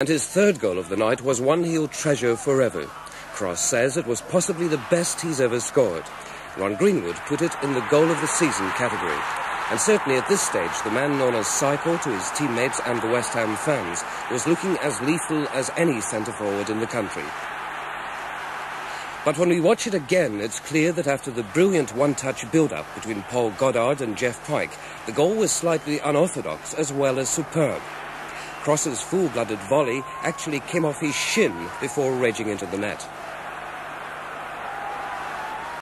And his third goal of the night was one he'll treasure forever. Cross says it was possibly the best he's ever scored. Ron Greenwood put it in the goal of the season category. And certainly at this stage, the man known as Psycho to his teammates and the West Ham fans was looking as lethal as any centre forward in the country. But when we watch it again, it's clear that after the brilliant one-touch build-up between Paul Goddard and Geoff Pike, the goal was slightly unorthodox as well as superb. Cross's full-blooded volley actually came off his shin before raging into the net.